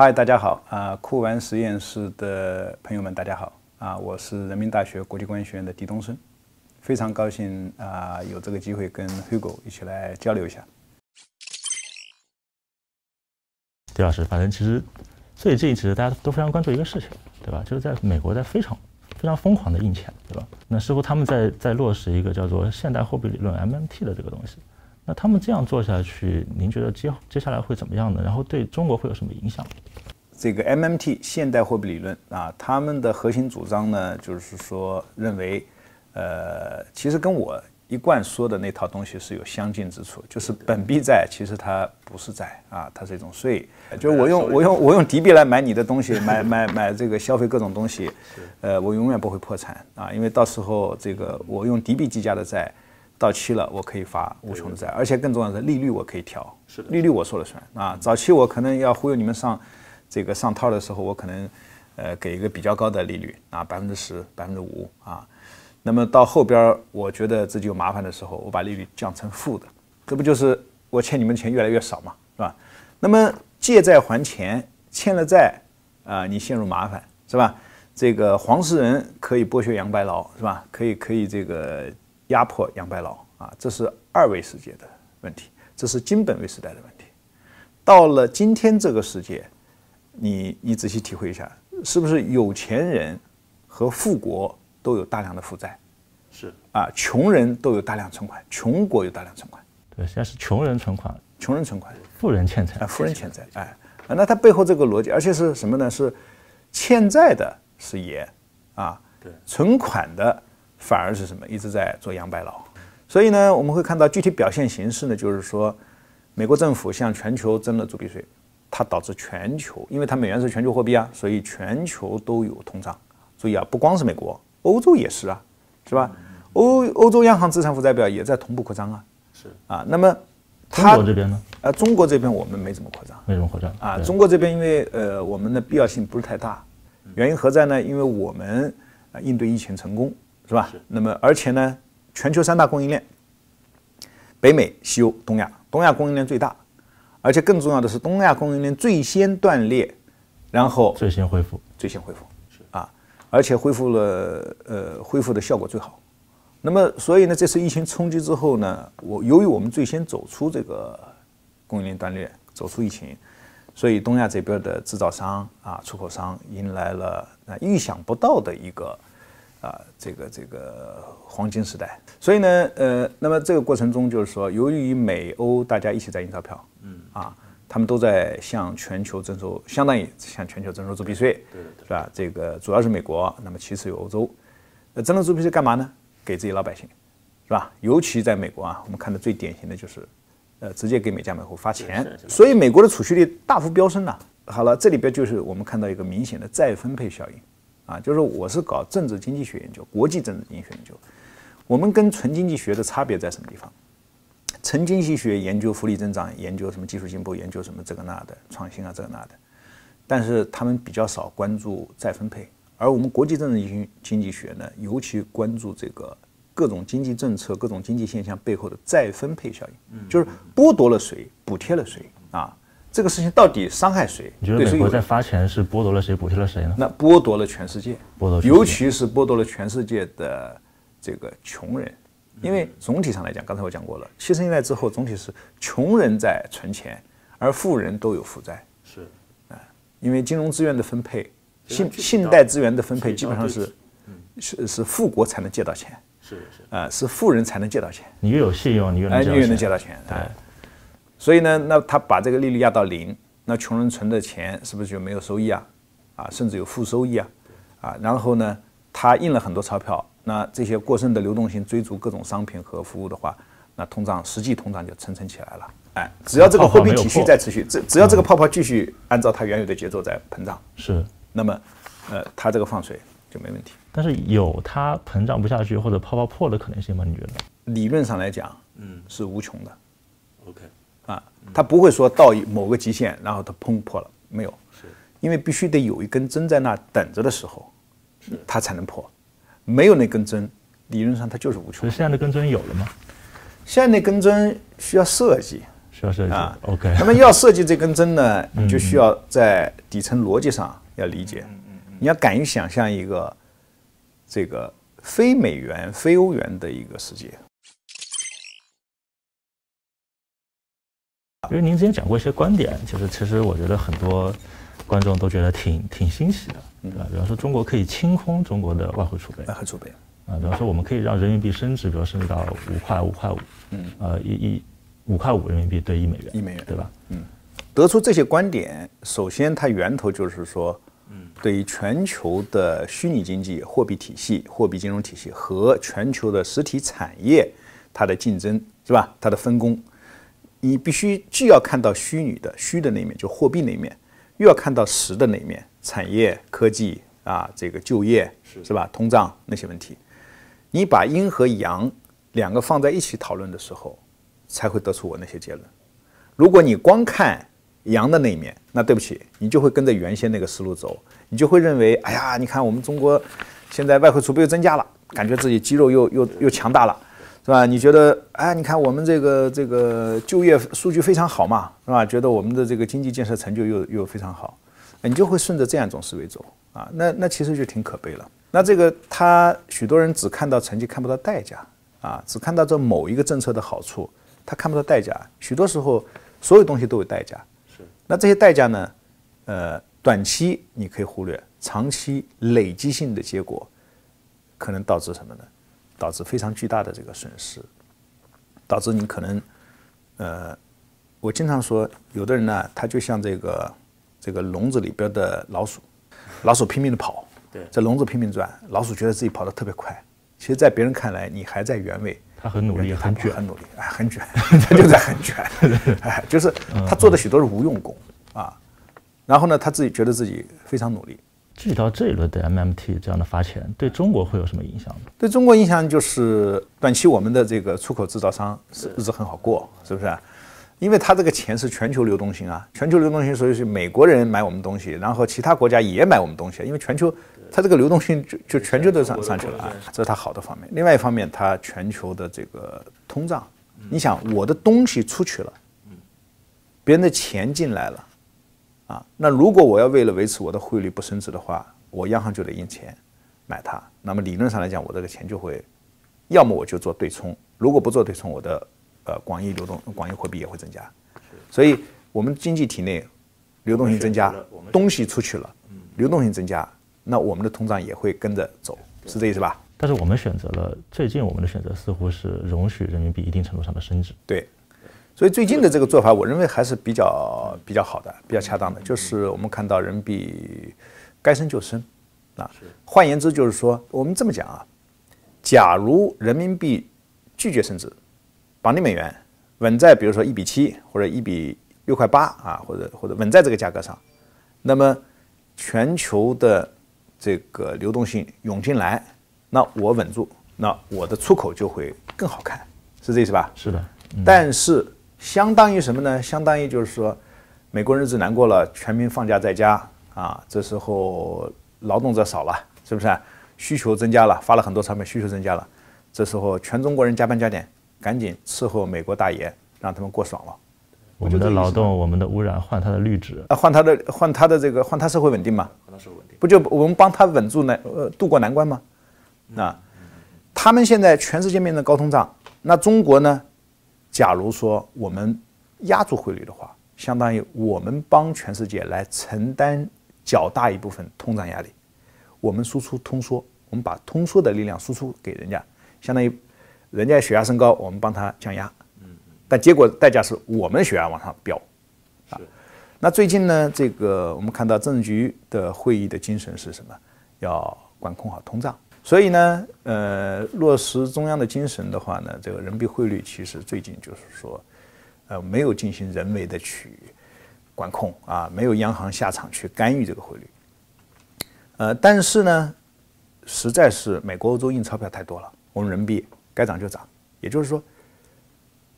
嗨，大家好啊！酷玩实验室的朋友们，大家好啊！我是人民大学国际关系学院的狄东升，非常高兴啊，有这个机会跟 Hugo 一起来交流一下。狄老师，反正其实最近其实大家都非常关注一个事情，对吧？就是在美国在非常非常疯狂的印钱，对吧？那似乎他们在在落实一个叫做现代货币理论 MMT 的这个东西。那他们这样做下去，您觉得接接下来会怎么样呢？然后对中国会有什么影响？这个 MMT 现代货币理论啊，他们的核心主张呢，就是说认为，呃，其实跟我一贯说的那套东西是有相近之处，就是本币债其实它不是债啊，它是一种税，就是我用我用我用敌币来买你的东西，买买买这个消费各种东西，呃，我永远不会破产啊，因为到时候这个我用敌币计价的债。到期了，我可以发无穷的债，而且更重要的是利率我可以调，是的，利率我说了算啊。早期我可能要忽悠你们上这个上套的时候，我可能呃给一个比较高的利率啊，百分之十、百分之五啊。那么到后边我觉得自己有麻烦的时候，我把利率降成负的，这不就是我欠你们钱越来越少嘛，是吧？那么借债还钱，欠了债啊，你陷入麻烦是吧？这个黄世仁可以剥削杨白劳是吧？可以可以这个。压迫杨白劳啊，这是二维世界的问题，这是金本位时代的问题。到了今天这个世界，你你仔细体会一下，是不是有钱人和富国都有大量的负债？是啊，穷人都有大量存款，穷国有大量存款。对，现在是穷人存款，穷人存款，富人欠债啊，富人欠债。哎，那他背后这个逻辑，而且是什么呢？是欠债的是爷啊，对，存款的。反而是什么一直在做杨白劳，所以呢，我们会看到具体表现形式呢，就是说，美国政府向全球征了铸币税，它导致全球，因为它美元是全球货币啊，所以全球都有通胀。注意啊，不光是美国，欧洲也是啊，是吧？欧欧洲央行资产负债表也在同步扩张啊。是啊，那么中国这边呢？呃，中国这边我们没怎么扩张，没怎么扩张啊。中国这边因为呃我们的必要性不是太大，原因何在呢？因为我们啊应对疫情成功。是吧？那么，而且呢，全球三大供应链，北美、西欧、东亚，东亚供应链最大，而且更重要的是，东亚供应链最先断裂，然后最先恢复，最先恢复，是啊，而且恢复了，呃，恢复的效果最好。那么，所以呢，这次疫情冲击之后呢，我由于我们最先走出这个供应链断裂，走出疫情，所以东亚这边的制造商啊、出口商迎来了啊意想不到的一个。啊，这个这个黄金时代，所以呢，呃，那么这个过程中就是说，由于美欧大家一起在印钞票，嗯，啊，他们都在向全球征收，相当于向全球征收铸币税，对是吧？这个主要是美国，那么其次有欧洲，呃，征收铸币税干嘛呢？给自己老百姓，是吧？尤其在美国啊，我们看的最典型的就是，呃，直接给美家美户发钱，所以美国的储蓄率大幅飙升呐。好了，这里边就是我们看到一个明显的再分配效应。啊，就是我是搞政治经济学研究，国际政治经济学研究。我们跟纯经济学的差别在什么地方？纯经济学研究福利增长，研究什么技术进步，研究什么这个那的创新啊，这个那的。但是他们比较少关注再分配，而我们国际政治经经济学呢，尤其关注这个各种经济政策、各种经济现象背后的再分配效应，就是剥夺了谁，补贴了谁啊。这个事情到底伤害谁？你觉得美国在发钱是剥夺了谁，补贴了谁呢？那剥夺了全世界，剥夺，尤其是剥夺了全世界的这个穷人，因为总体上来讲，刚才我讲过了，七十年代之后，总体是穷人在存钱，而富人都有负债。是，啊，因为金融资源的分配，信信贷资源的分配，基本上是，是是富国才能借到钱，是是，啊，是富人才能借到钱。你越有信用，你越能越能借到钱。对。所以呢，那他把这个利率压到零，那穷人存的钱是不是就没有收益啊？啊，甚至有负收益啊？啊，然后呢，他印了很多钞票，那这些过剩的流动性追逐各种商品和服务的话，那通胀实际通胀就蹭蹭起来了。哎，只要这个货币体系在持续，只只要这个泡泡继续按照它原有的节奏在膨胀，是，那么，呃，它这个放水就没问题。但是有它膨胀不下去或者泡泡破的可能性吗？你觉得？理论上来讲，嗯，是无穷的。OK。啊，它不会说到某个极限，然后它砰破了，没有，是，因为必须得有一根针在那等着的时候，是，它才能破，没有那根针，理论上它就是无穷。所以现在的根针有了吗？现在那根针需要设计，需要设计啊。OK。那么要设计这根针呢，你就需要在底层逻辑上要理解，你要敢于想象一个这个非美元、非欧元的一个世界。因为您之前讲过一些观点，就是其实我觉得很多观众都觉得挺挺欣喜的，对吧？比方说中国可以清空中国的外汇储备，外汇储备啊，比方说我们可以让人民币升值，比如升值到五块、五块五，嗯，呃，一一五块五人民币兑一美元，一美元，对吧？嗯，得出这些观点，首先它源头就是说，嗯，对于全球的虚拟经济、货币体系、货币金融体系和全球的实体产业，它的竞争是吧？它的分工。你必须既要看到虚拟的虚的那一面，就货币那一面，又要看到实的那一面，产业、科技啊，这个就业是是吧？通胀那些问题，你把阴和阳两个放在一起讨论的时候，才会得出我那些结论。如果你光看阳的那一面，那对不起，你就会跟着原先那个思路走，你就会认为，哎呀，你看我们中国现在外汇储备又增加了，感觉自己肌肉又又又强大了。是吧？你觉得，哎，你看我们这个这个就业数据非常好嘛，是吧？觉得我们的这个经济建设成就又又非常好，你就会顺着这样一种思维走啊。那那其实就挺可悲了。那这个他许多人只看到成绩，看不到代价啊，只看到这某一个政策的好处，他看不到代价。许多时候，所有东西都有代价。是。那这些代价呢？呃，短期你可以忽略，长期累积性的结果，可能导致什么呢？导致非常巨大的这个损失，导致你可能，呃，我经常说，有的人呢，他就像这个这个笼子里边的老鼠，老鼠拼命的跑，对，在笼子拼命转，老鼠觉得自己跑得特别快，其实，在别人看来，你还在原位，他很努力，很卷，很努力，哎，很卷，他就在很卷，哎，就是他做的许多是无用功啊，然后呢，他自己觉得自己非常努力。具体到这一轮的 MMT 这样的发钱，对中国会有什么影响呢？对中国影响就是短期我们的这个出口制造商日子很好过，是不是？因为他这个钱是全球流动性啊，全球流动性，所以是美国人买我们东西，然后其他国家也买我们东西，因为全球它这个流动性就就全球都上上去了啊，这是它好的方面。另外一方面，它全球的这个通胀，你想我的东西出去了，别人的钱进来了。啊，那如果我要为了维持我的汇率不升值的话，我央行就得印钱买它。那么理论上来讲，我这个钱就会，要么我就做对冲，如果不做对冲，我的呃广义流动广义货币也会增加。所以，我们经济体内流动性增加，东西出去了，流动性增加，那我们的通胀也会跟着走，是这意思吧？但是我们选择了最近我们的选择似乎是容许人民币一定程度上的升值。对。所以最近的这个做法，我认为还是比较比较好的，比较恰当的。就是我们看到人民币该升就升，啊，换言之就是说，我们这么讲啊，假如人民币拒绝升值，绑定美元稳在比如说一比七或者一比六块八啊，或者或者稳在这个价格上，那么全球的这个流动性涌进来，那我稳住，那我的出口就会更好看，是这意思吧？是的，但是。相当于什么呢？相当于就是说，美国日子难过了，全民放假在家啊，这时候劳动者少了，是不是？需求增加了，发了很多产品，需求增加了，这时候全中国人加班加点，赶紧伺候美国大爷，让他们过爽了。我们的劳动，我们的污染，换他的绿植啊，换他的，换他的这个，换他社会稳定嘛？换他社会稳定，不就我们帮他稳住难呃渡过难关吗？那他们现在全世界面临高通胀，那中国呢？假如说我们压住汇率的话，相当于我们帮全世界来承担较大一部分通胀压力。我们输出通缩，我们把通缩的力量输出给人家，相当于人家血压升高，我们帮他降压。但结果代价是我们血压往上飙。啊，那最近呢，这个我们看到政治局的会议的精神是什么？要管控好通胀。所以呢，呃，落实中央的精神的话呢，这个人民币汇率其实最近就是说，呃，没有进行人为的去管控啊，没有央行下场去干预这个汇率。呃，但是呢，实在是美国、欧洲印钞票太多了，我们人民币该涨就涨，也就是说。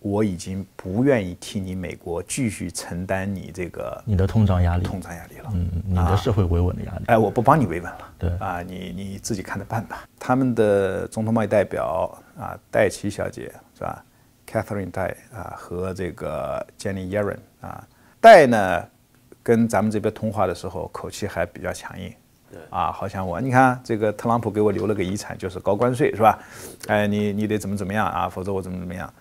我已经不愿意替你美国继续承担你这个你的通胀压力，通胀压力了。嗯，你的社会维稳的压力。哎，我不帮你维稳了。对啊，你你自己看着办吧。他们的总统贸易代表啊，戴奇小姐是吧 Catherine 戴啊和这个 Jenny Yellen 啊，戴呢跟咱们这边通话的时候口气还比较强硬，啊，好像我你看这个特朗普给我留了个遗产就是高关税是吧？哎，你你得怎么怎么样啊，否则我怎么怎么样。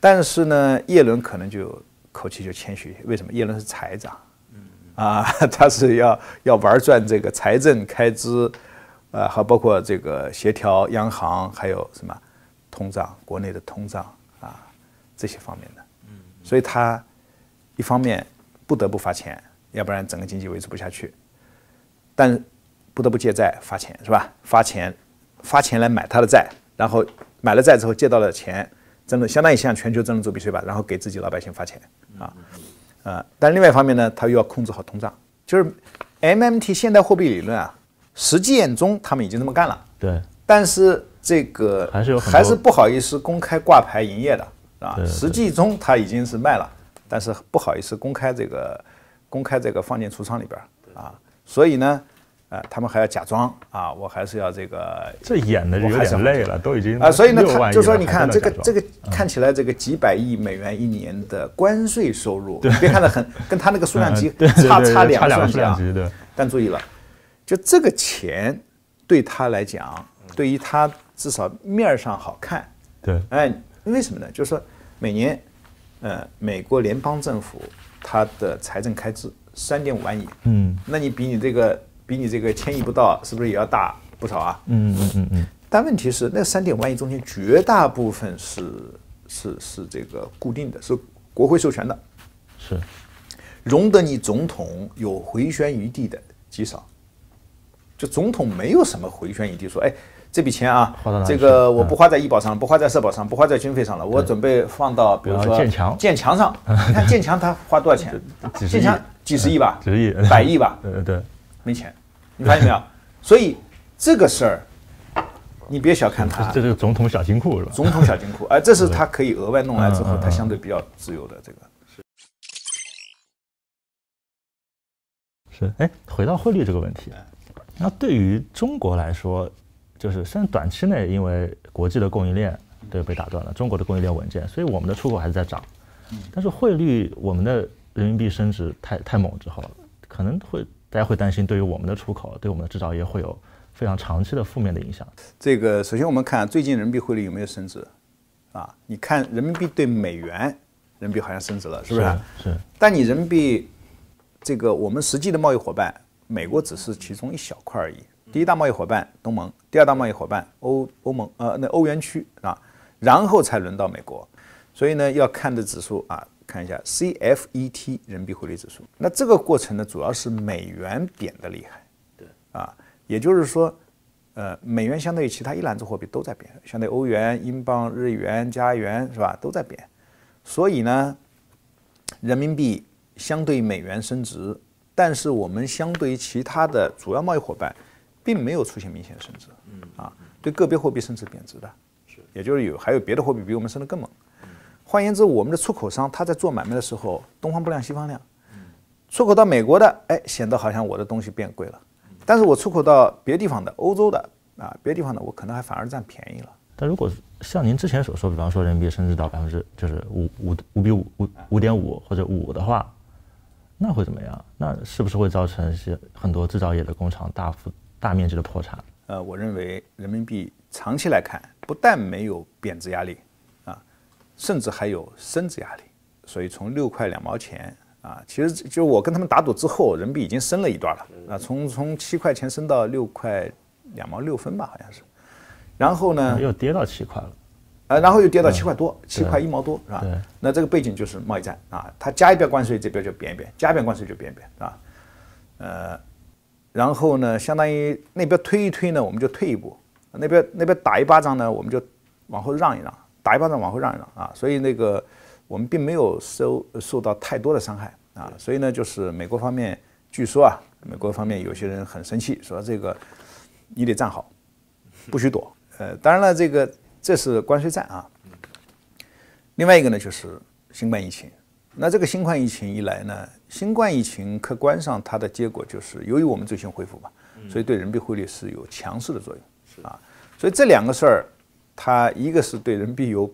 但是呢，叶伦可能就口气就谦虚，为什么？叶伦是财长，啊，他是要要玩转这个财政开支，呃，还包括这个协调央行，还有什么通胀，国内的通胀啊这些方面的，所以他一方面不得不发钱，要不然整个经济维持不下去，但不得不借债发钱是吧？发钱发钱来买他的债，然后买了债之后借到了钱。真的相当于向全球征收作弊税吧，然后给自己老百姓发钱啊，呃，但另外一方面呢，他又要控制好通胀，就是 MMT 现代货币理论啊，实践中他们已经这么干了，对，但是这个还是有还是不好意思公开挂牌营业的啊，实际中他已经是卖了，但是不好意思公开这个公开这个放进橱窗里边啊，所以呢。呃，他们还要假装啊，我还是要这个，这演的有点累了，都已经啊，所以呢，他就说你看这个这个看起来这个几百亿美元一年的关税收入，别看着很跟他那个数量级差差两个数量级的，但注意了，就这个钱对他来讲，对于他至少面上好看，对，哎，为什么呢？就是说每年，呃，美国联邦政府它的财政开支三点五万亿，嗯，那你比你这个。比你这个千亿不到，是不是也要大不少啊？嗯嗯嗯嗯。但问题是，那三点五万亿中间绝大部分是是是这个固定的，是国会授权的，是容得你总统有回旋余地的极少。就总统没有什么回旋余地，说哎，这笔钱啊，这个我不花在医保上，不花在社保上，不花在军费上了，我准备放到比如说建墙建墙上。你看建墙他花多少钱？建墙几十亿吧，几十亿，百亿吧？对对，没钱。你发现没有？所以这个事儿，你别小看他。这是总统小金库是吧？总统小金库，哎，这是他可以额外弄来之后，他相对比较自由的这个。是。是，哎，回到汇率这个问题，那对于中国来说，就是虽然短期内因为国际的供应链对被打断了，中国的供应链稳健，所以我们的出口还是在涨。但是汇率，我们的人民币升值太太猛之后，可能会。大家会担心，对于我们的出口，对我们的制造业会有非常长期的负面的影响。这个首先我们看最近人民币汇率有没有升值，啊，你看人民币对美元，人民币好像升值了，是不是？是。但你人民币这个我们实际的贸易伙伴，美国只是其中一小块而已。第一大贸易伙伴东盟，第二大贸易伙伴欧欧盟，呃，那欧元区啊，然后才轮到美国。所以呢，要看的指数啊。看一下 CFET 人民币汇率指数，那这个过程呢，主要是美元贬的厉害，对，啊，也就是说，呃，美元相对于其他一篮子货币都在贬，相对欧元、英镑、日元、加元是吧，都在贬，所以呢，人民币相对美元升值，但是我们相对于其他的主要贸易伙伴，并没有出现明显的升值，嗯，啊，对个别货币升值贬值的，是，也就是有还有别的货币比我们升得更猛。换言之，我们的出口商他在做买卖的时候，东方不亮西方亮，出口到美国的，哎，显得好像我的东西变贵了，但是我出口到别地方的，欧洲的啊，别地方的，我可能还反而占便宜了。但如果像您之前所说，比方说人民币升值到百分之就是五五五比五五五点五或者五的话，那会怎么样？那是不是会造成一些很多制造业的工厂大幅大面积的破产？呃，我认为人民币长期来看，不但没有贬值压力。甚至还有升值压力，所以从六块两毛钱啊，其实就我跟他们打赌之后，人民币已经升了一段了啊，从从七块钱升到六块两毛六分吧，好像是，然后呢又跌到七块了，呃，然后又跌到七块多，七块一毛多是吧？那这个背景就是贸易战啊，它加一边关税，这边就贬一贬，加一边关税就贬一贬，是吧？呃，然后呢，相当于那边推一推呢，我们就退一步，那边那边打一巴掌呢，我们就往后让一让。打一巴掌往后让一让啊，所以那个我们并没有受受到太多的伤害啊，所以呢，就是美国方面据说啊，美国方面有些人很生气，说这个你得站好，不许躲。呃，当然了，这个这是关税战啊。另外一个呢，就是新冠疫情。那这个新冠疫情一来呢，新冠疫情客观上它的结果就是，由于我们最先恢复嘛，所以对人民币汇率是有强势的作用啊。所以这两个事儿。它一个是对人民币有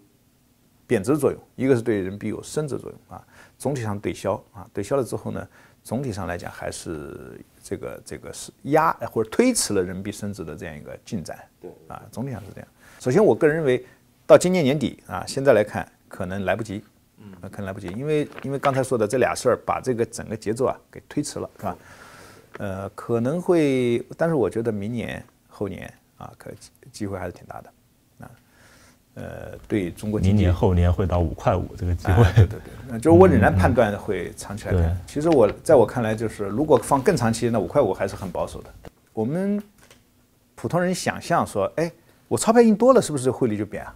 贬值作用，一个是对人民币有升值作用啊。总体上对消啊，对消了之后呢，总体上来讲还是这个这个是压或者推迟了人民币升值的这样一个进展。对啊，总体上是这样。首先，我个人认为，到今年年底啊，现在来看可能来不及，嗯，可能来不及，因为因为刚才说的这俩事儿把这个整个节奏啊给推迟了，是吧？呃，可能会，但是我觉得明年后年啊，可机会还是挺大的。呃，对中国明年后年会到五块五这个机会，对对对，就是我仍然判断会长期来看。其实我在我看来，就是如果放更长期，那五块五还是很保守的。我们普通人想象说，哎，我钞票印多了，是不是汇率就贬啊？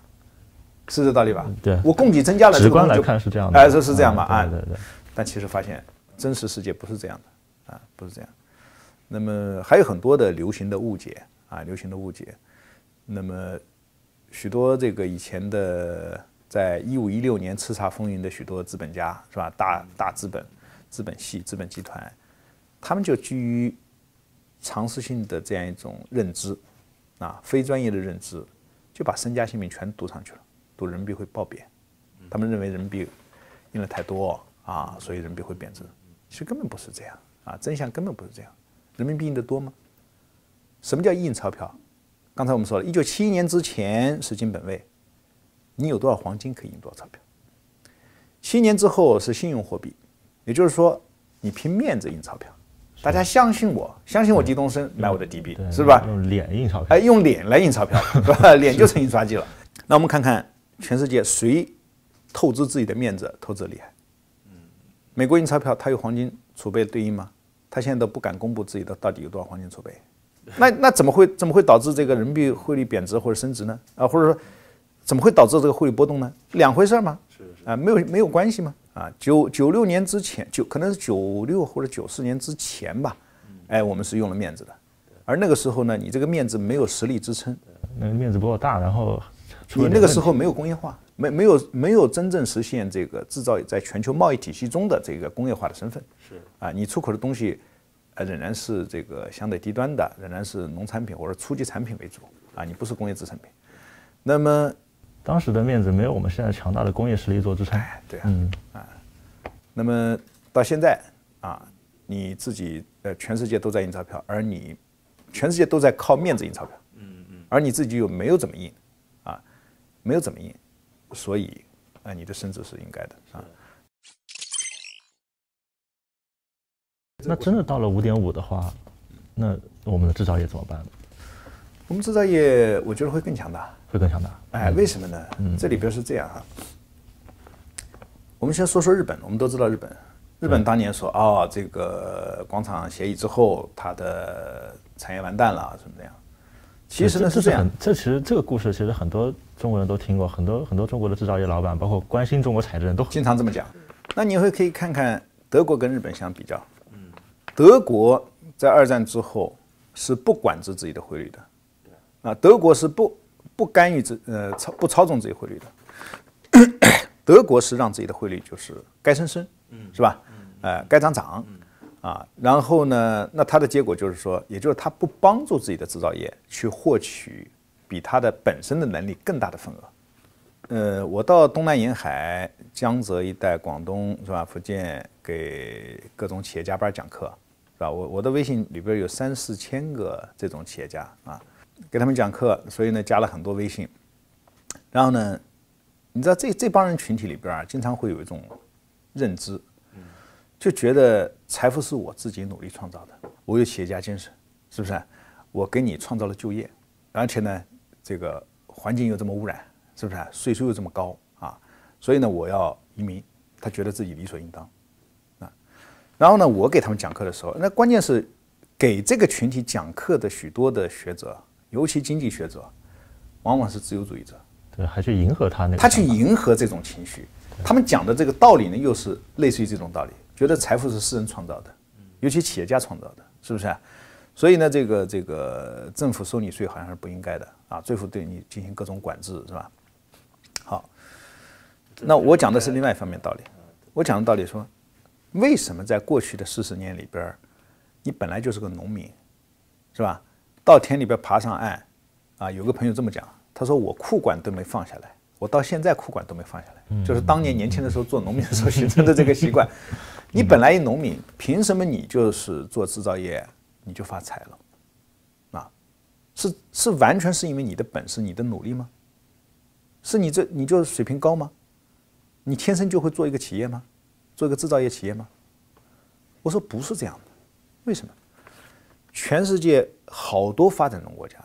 是这道理吧？对，我供给增加了，直观来看是这样的，哎，这是这样吧？啊，对对。但其实发现真实世界不是这样的，啊，不是这样。那么还有很多的流行的误解啊，流行的误解。那么。许多这个以前的，在一五一六年叱咤风云的许多资本家是吧？大大资本、资本系、资本集团，他们就基于常识性的这样一种认知，啊，非专业的认知，就把身家性命全赌上去了，赌人民币会暴贬。他们认为人民币印了太多啊，所以人民币会贬值。其实根本不是这样啊，真相根本不是这样。人民币印得多吗？什么叫印钞票？刚才我们说了，一九七一年之前是金本位，你有多少黄金可以印多少钞票。七年之后是信用货币，也就是说你凭面子印钞票，大家相信我，相信我狄东升买我的底币，是吧？用脸印钞票，哎，用脸来印钞票，是吧？脸就成印刷机了。那我们看看全世界谁透支自己的面子透支厉害？美国印钞票，它有黄金储备对应吗？他现在都不敢公布自己的到底有多少黄金储备。那那怎么会怎么会导致这个人民币汇率贬值或者升值呢？啊，或者说怎么会导致这个汇率波动呢？两回事吗？是啊，没有没有关系吗？啊，九九六年之前，九可能是九六或者九四年之前吧。哎，我们是用了面子的，而那个时候呢，你这个面子没有实力支撑，那个面子不够大，然后你那个时候没有工业化，没没有没有真正实现这个制造在全球贸易体系中的这个工业化的身份。是啊，你出口的东西。呃，仍然是这个相对低端的，仍然是农产品或者初级产品为主啊，你不是工业制成品。那么当时的面子没有我们现在强大的工业实力做支撑。对啊，嗯啊，那么到现在啊，你自己呃，全世界都在印钞票，而你全世界都在靠面子印钞票，嗯嗯，而你自己又没有怎么印啊，没有怎么印，所以啊，你的升值是应该的啊。那真的到了五点五的话，那我们的制造业怎么办？我们制造业我觉得会更强大，会更强大。哎，为什么呢？这里边是这样啊。我们先说说日本，我们都知道日本，日本当年说哦，这个广场协议之后，它的产业完蛋了，什么这样？其实呢是这样，这其实这个故事其实很多中国人都听过，很多很多中国的制造业老板，包括关心中国产业的人都经常这么讲。那你会可以看看德国跟日本相比较。德国在二战之后是不管制自己的汇率的，啊，德国是不不干预自呃操不操纵自己汇率的，德国是让自己的汇率就是该升升，是吧？呃，该涨涨，啊，然后呢，那它的结果就是说，也就是它不帮助自己的制造业去获取比它的本身的能力更大的份额。呃，我到东南沿海、江浙一带、广东是吧？福建给各种企业家班讲课。是吧？我我的微信里边有三四千个这种企业家啊，给他们讲课，所以呢加了很多微信。然后呢，你知道这这帮人群体里边啊，经常会有一种认知，就觉得财富是我自己努力创造的，我有企业家精神，是不是？我给你创造了就业，而且呢，这个环境又这么污染，是不是？税收又这么高啊，所以呢，我要移民，他觉得自己理所应当。然后呢，我给他们讲课的时候，那关键是给这个群体讲课的许多的学者，尤其经济学者，往往是自由主义者，对，还去迎合他那个，他去迎合这种情绪，他们讲的这个道理呢，又是类似于这种道理，觉得财富是私人创造的，尤其企业家创造的，是不是？所以呢，这个这个政府收你税好像是不应该的啊，政府对你进行各种管制，是吧？好，那我讲的是另外一方面道理，我讲的道理说。为什么在过去的四十年里边，你本来就是个农民，是吧？到田里边爬上岸，啊，有个朋友这么讲，他说我裤管都没放下来，我到现在裤管都没放下来，就是当年年轻的时候做农民的时候形成的这个习惯。你本来一农民，凭什么你就是做制造业你就发财了？啊，是是完全是因为你的本事、你的努力吗？是你这你就水平高吗？你天生就会做一个企业吗？做一个制造业企业吗？我说不是这样的，为什么？全世界好多发展中国家，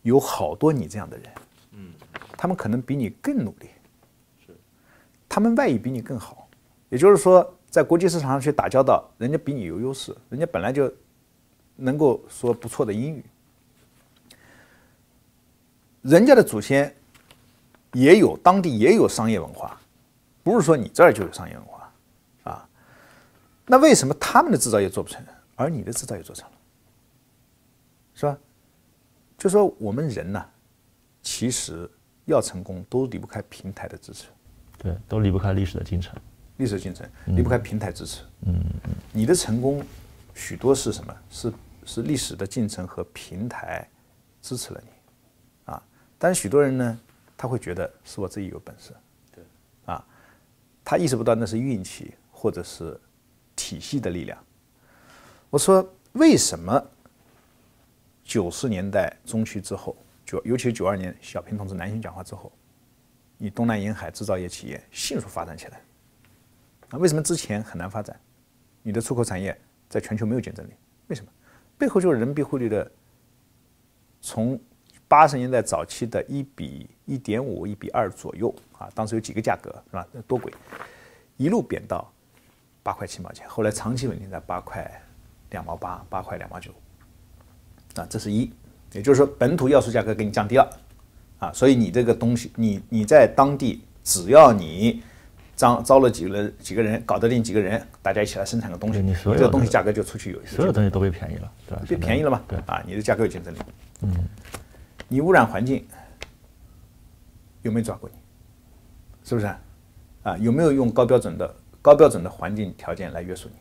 有好多你这样的人。嗯他们可能比你更努力，是，他们外语比你更好，也就是说，在国际市场上去打交道，人家比你有优势，人家本来就能够说不错的英语，人家的祖先也有当地也有商业文化，不是说你这儿就有商业文化啊，那为什么他们的制造业做不成，而你的制造业做成了，是吧？就说我们人呢，其实。要成功都离不开平台的支持，对，都离不开历史的进程，历史进程离不开平台支持。嗯嗯，你的成功许多是什么？是是历史的进程和平台支持了你，啊，但是许多人呢，他会觉得是我自己有本事，他意识不到那是运气或者是体系的力量。我说为什么九十年代中期之后？九，尤其是九二年小平同志南巡讲话之后，你东南沿海制造业企业迅速发展起来。啊，为什么之前很难发展？你的出口产业在全球没有竞争力，为什么？背后就是人民币汇率的，从八十年代早期的一比一点五、一比二左右啊，当时有几个价格是吧？多轨，一路贬到八块七毛钱，后来长期稳定在八块两毛八、八块两毛九。啊，这是一。也就是说，本土要素价格给你降低了，啊，所以你这个东西，你你在当地，只要你招招了几个几个人，搞得定几个人，大家一起来生产个东西，你这个东西价格就出去有，所有东西都被便宜了，对吧？被便宜了嘛？对啊，你的价格有竞争力。嗯，你污染环境有没有抓过你？是不是？啊，有没有用高标准的高标准的环境条件来约束你？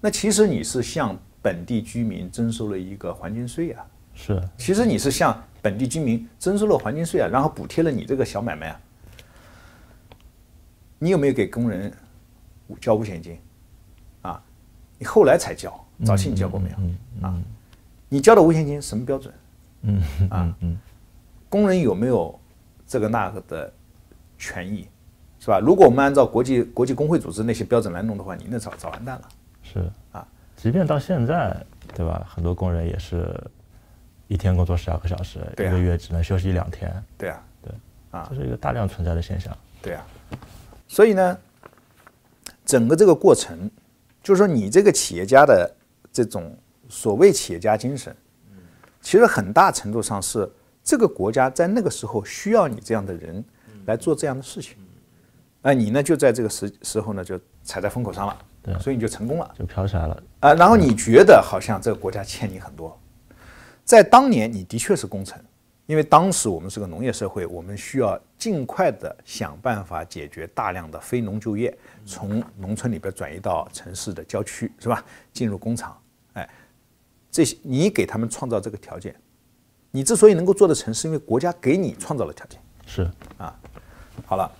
那其实你是向本地居民征收了一个环境税啊。是，其实你是向本地居民征收了环境税啊，然后补贴了你这个小买卖啊。你有没有给工人交五险金？啊，你后来才交，早期你交过没有？啊，你交的五险金什么标准？嗯啊嗯，工人有没有这个那个的权益？是吧？如果我们按照国际国际工会组织那些标准来弄的话，你那早早完蛋了。是啊，即便到现在，对吧？很多工人也是。一天工作十二个小时，一个月只能休息一两天。对啊，对，啊，这是一个大量存在的现象。对啊，所以呢，整个这个过程，就是说你这个企业家的这种所谓企业家精神，其实很大程度上是这个国家在那个时候需要你这样的人来做这样的事情。哎，你呢就在这个时时候呢就踩在风口上了，对，所以你就成功了，就飘起来了。啊，然后你觉得好像这个国家欠你很多。在当年，你的确是功臣，因为当时我们是个农业社会，我们需要尽快的想办法解决大量的非农就业，从农村里边转移到城市的郊区，是吧？进入工厂，哎，这些你给他们创造这个条件，你之所以能够做得成，是因为国家给你创造了条件。是啊，好了，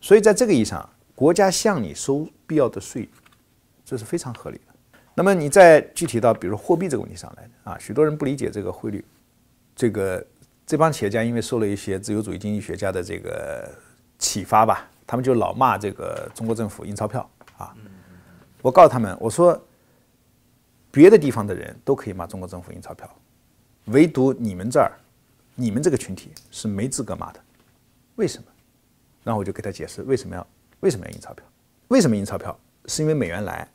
所以在这个意义上，国家向你收必要的税，这是非常合理的。那么你再具体到比如货币这个问题上来啊，许多人不理解这个汇率，这个这帮企业家因为受了一些自由主义经济学家的这个启发吧，他们就老骂这个中国政府印钞票啊。我告诉他们，我说别的地方的人都可以骂中国政府印钞票，唯独你们这儿，你们这个群体是没资格骂的。为什么？然后我就给他解释为什么要为什么要印钞票？为什么印钞票？是因为美元来。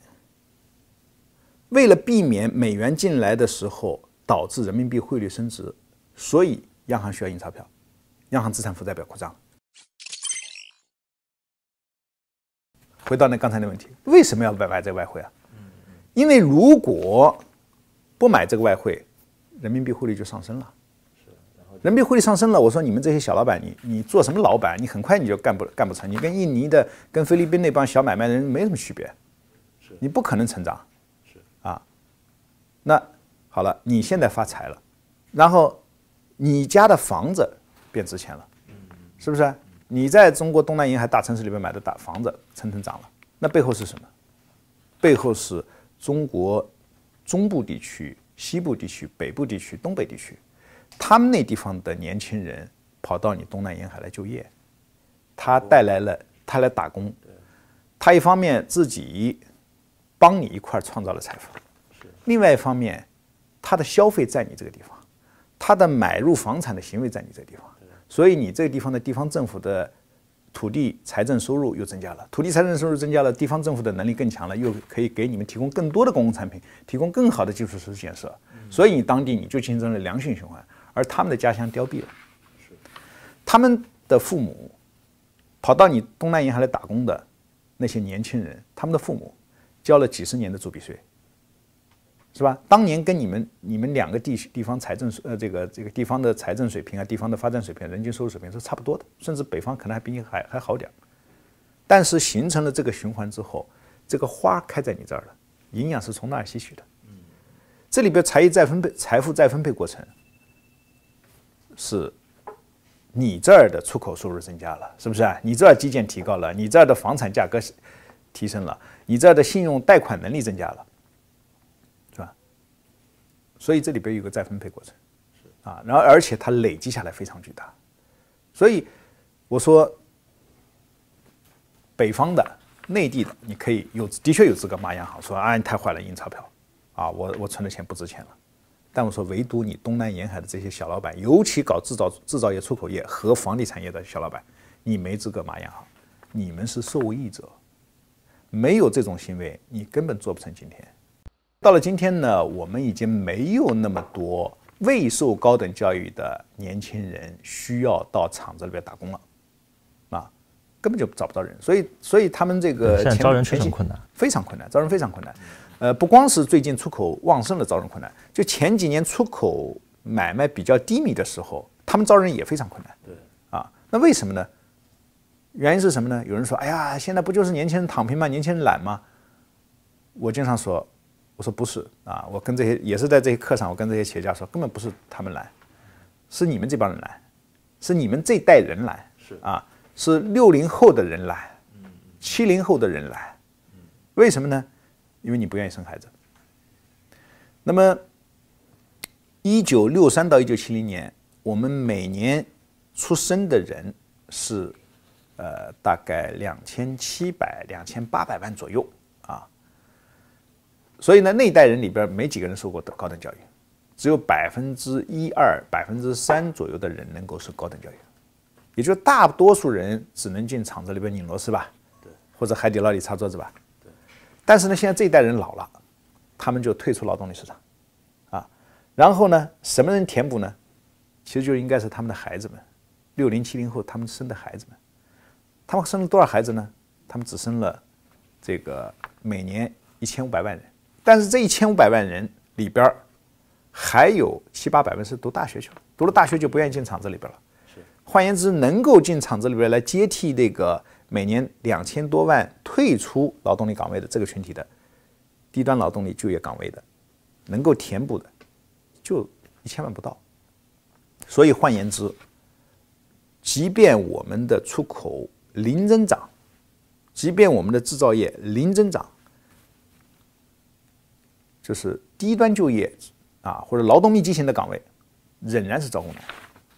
为了避免美元进来的时候导致人民币汇率升值，所以央行需要印钞票，央行资产负债表扩张。回到那刚才那问题，为什么要买买这外汇啊？因为如果不买这个外汇，人民币汇率就上升了。人民币汇率上升了，我说你们这些小老板，你你做什么老板？你很快你就干不干不成，你跟印尼的、跟菲律宾那帮小买卖的人没什么区别，你不可能成长。啊那好了，你现在发财了，然后你家的房子变值钱了，是不是？你在中国东南沿海大城市里面买的大房子蹭蹭涨了，那背后是什么？背后是中国中部地区、西部地区、北部地区、东北地区，他们那地方的年轻人跑到你东南沿海来就业，他带来了他来打工，他一方面自己帮你一块创造了财富，另外一方面他的消费在你这个地方，他的买入房产的行为在你这个地方。所以你这个地方的地方政府的土地财政收入又增加了，土地财政收入增加了，地方政府的能力更强了，又可以给你们提供更多的公共产品，提供更好的基础设施建设。所以你当地你就形成了良性循环，而他们的家乡凋敝了。他们的父母跑到你东南沿海来打工的那些年轻人，他们的父母交了几十年的铸币税。是吧？当年跟你们你们两个地地方财政呃这个这个地方的财政水平啊，地方的发展水平、人均收入水平是差不多的，甚至北方可能还比你还还好点儿。但是形成了这个循环之后，这个花开在你这儿了，营养是从那儿吸取的。这里边财益再分配、财富再分配过程，是你这儿的出口收入增加了，是不是啊？你这儿基建提高了，你这儿的房产价格提升了，你这儿的信用贷款能力增加了。所以这里边有个再分配过程，啊，然后而且它累积下来非常巨大，所以我说，北方的、内地的，你可以有的确有资格骂央行，说啊你太坏了，印钞票，啊我我存的钱不值钱了，但我说唯独你东南沿海的这些小老板，尤其搞制造制造业、出口业和房地产业的小老板，你没资格骂央行，你们是受益者，没有这种行为，你根本做不成今天。到了今天呢，我们已经没有那么多未受高等教育的年轻人需要到厂子里边打工了，啊，根本就找不到人，所以，所以他们这个现在招人确实困难，非常困难，招人非常困难。呃，不光是最近出口旺盛的招人困难，就前几年出口买卖比较低迷的时候，他们招人也非常困难。对，啊，那为什么呢？原因是什么呢？有人说，哎呀，现在不就是年轻人躺平吗？年轻人懒吗？我经常说。我说不是啊，我跟这些也是在这些课上，我跟这些企业家说，根本不是他们来，是你们这帮人来，是你们这代人来，是啊，是六零后的人来，七零后的人来，为什么呢？因为你不愿意生孩子。那么，一九六三到一九七零年，我们每年出生的人是呃大概两千七百、两千八百万左右。所以呢，那一代人里边没几个人受过高等教育，只有百分之一二、百分之三左右的人能够受高等教育，也就是大多数人只能进厂子里边拧螺丝吧，对，或者海底捞里擦桌子吧，对。但是呢，现在这一代人老了，他们就退出劳动力市场，啊，然后呢，什么人填补呢？其实就应该是他们的孩子们，六零七零后他们生的孩子们，他们生了多少孩子呢？他们只生了这个每年一千五百万人。但是这一千五百万人里边还有七八百万是读大学去了，读了大学就不愿意进厂子里边了。是，换言之，能够进厂子里边来接替这个每年两千多万退出劳动力岗位的这个群体的低端劳动力就业岗位的，能够填补的就一千万不到。所以换言之，即便我们的出口零增长，即便我们的制造业零增长。就是低端就业啊，或者劳动密集型的岗位，仍然是招工难。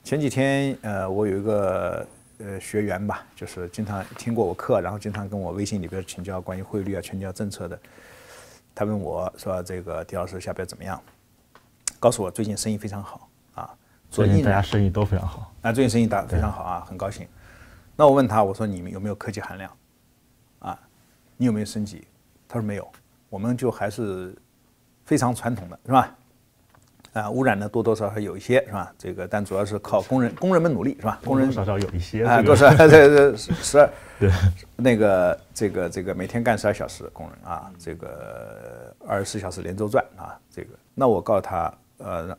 前几天，呃，我有一个呃学员吧，就是经常听过我课，然后经常跟我微信里边请教关于汇率啊、全教政策的。他问我说：“这个狄老师下边怎么样？”告诉我最近生意非常好啊。最近大家生意都非常好啊，最近生意大非常好啊，很高兴。那我问他，我说：“你们有没有科技含量？啊，你有没有升级？”他说：“没有，我们就还是。”非常传统的是吧？啊，污染呢多多少少有一些是吧？这个但主要是靠工人工人们努力是吧？工人少少有一些啊，多少 这这十二 对那个这个这个每天干十二小时的工人啊，这个二十四小时连轴转啊，这个那我告诉他呃，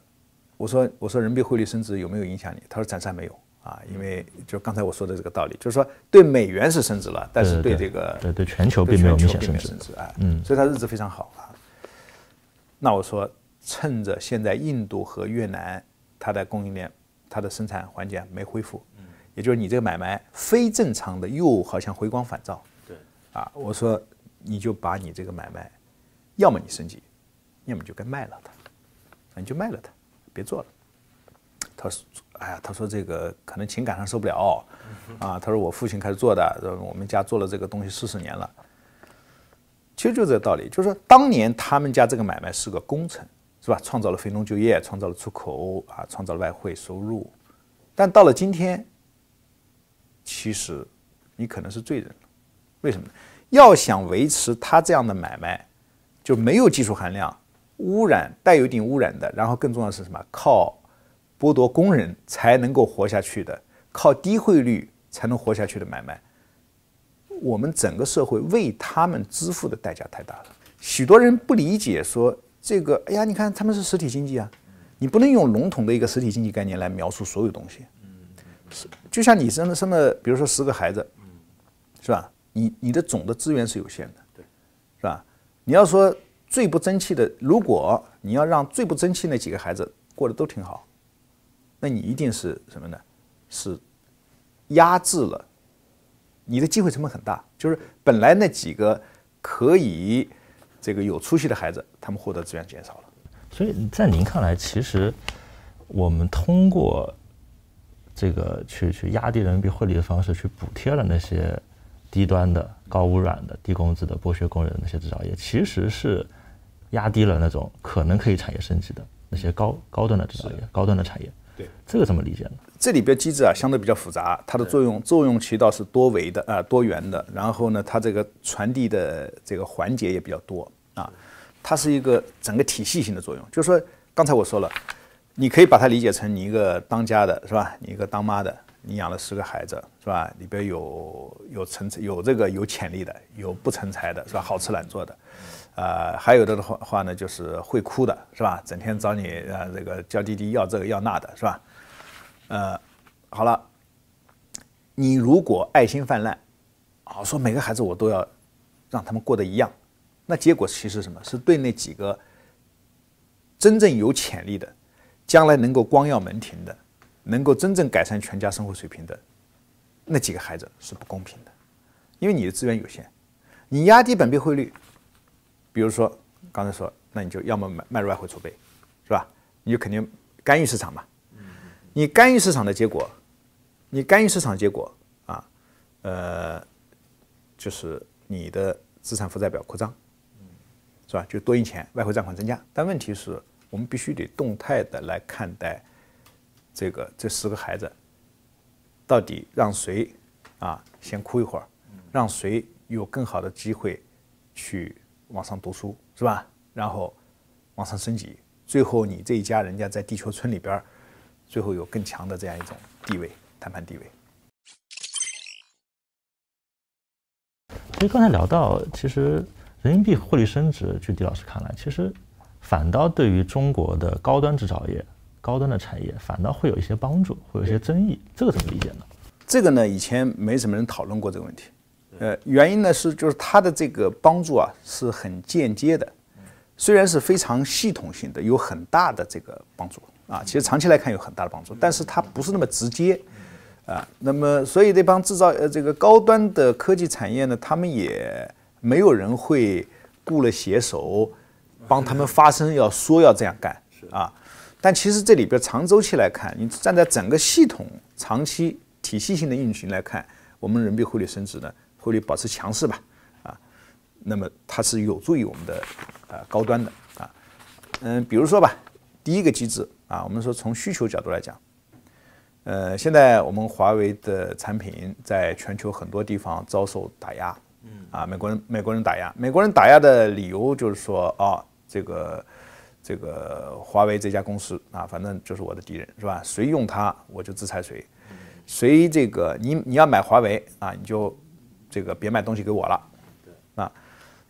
我说我说人民币汇率升值有没有影响你？他说暂时还没有啊，因为就刚才我说的这个道理，就是说对美元是升值了，但是对这个对对全球并没有明显升值啊，嗯，所以他日子非常好啊。那我说，趁着现在印度和越南它的供应链、它的生产环节没恢复，也就是你这个买卖非正常的，又好像回光返照。对，啊，我说你就把你这个买卖，要么你升级，要么就该卖了它，你就卖了它，别做了。他说：“哎呀，他说这个可能情感上受不了啊。他说我父亲开始做的，我们家做了这个东西四十年了。其实就这个道理，就是说当年他们家这个买卖是个工程，是吧？创造了非农就业，创造了出口啊，创造了外汇收入。但到了今天，其实你可能是罪人。为什么？要想维持他这样的买卖，就没有技术含量、污染带有一定污染的，然后更重要的是什么？靠。”剥夺工人才能够活下去的，靠低汇率才能活下去的买卖，我们整个社会为他们支付的代价太大了。许多人不理解，说这个，哎呀，你看他们是实体经济啊，你不能用笼统的一个实体经济概念来描述所有东西。是，就像你生了生了，比如说十个孩子，是吧？你你的总的资源是有限的，对，是吧？你要说最不争气的，如果你要让最不争气那几个孩子过得都挺好。那你一定是什么呢？是压制了你的机会成本很大，就是本来那几个可以这个有出息的孩子，他们获得资源减少了。所以在您看来，其实我们通过这个去去压低人民币汇率的方式，去补贴了那些低端的、高污染的、低工资的、剥削工人的那些制造业，其实是压低了那种可能可以产业升级的那些高高端的制造业、高端的产业。对，这个怎么理解呢？这里边机制啊，相对比较复杂，它的作用作用渠道是多维的啊，多元的。然后呢，它这个传递的这个环节也比较多啊，它是一个整个体系性的作用。就是说，刚才我说了，你可以把它理解成你一个当家的是吧？你一个当妈的，你养了十个孩子是吧？里边有有成有这个有潜力的，有不成才的是吧？好吃懒做的。呃，还有的的话话呢，就是会哭的，是吧？整天找你呃，这个娇滴滴要这个要那的，是吧？呃，好了，你如果爱心泛滥，啊，说每个孩子我都要让他们过得一样，那结果其实什么？是对那几个真正有潜力的，将来能够光耀门庭的，能够真正改善全家生活水平的那几个孩子是不公平的，因为你的资源有限，你压低本币汇率。比如说，刚才说，那你就要么卖卖入外汇储备，是吧？你就肯定干预市场嘛。你干预市场的结果，你干预市场结果啊，呃，就是你的资产负债表扩张，是吧？就多印钱，外汇占款增加。但问题是我们必须得动态的来看待这个这十个孩子，到底让谁啊先哭一会儿，让谁有更好的机会去。往上读书是吧？然后往上升级，最后你这一家人家在地球村里边，最后有更强的这样一种地位，谈判地位。所以刚才聊到，其实人民币汇率升值，据狄老师看来，其实反倒对于中国的高端制造业、高端的产业，反倒会有一些帮助，会有一些争议。这个怎么理解呢？这个呢，以前没什么人讨论过这个问题。呃，原因呢是就是它的这个帮助啊是很间接的，虽然是非常系统性的，有很大的这个帮助啊，其实长期来看有很大的帮助，但是它不是那么直接啊。那么所以这帮制造呃这个高端的科技产业呢，他们也没有人会雇了写手帮他们发声，要说要这样干啊。但其实这里边长周期来看，你站在整个系统长期体系性的运行来看，我们人民币汇率升值呢。汇率保持强势吧，啊，那么它是有助于我们的呃高端的啊，嗯，比如说吧，第一个机制啊，我们说从需求角度来讲，呃，现在我们华为的产品在全球很多地方遭受打压，嗯，啊，美国人美国人打压，美国人打压的理由就是说啊，这个这个华为这家公司啊，反正就是我的敌人是吧？谁用它我就制裁谁，谁这个你你要买华为啊，你就。这个别卖东西给我了，啊，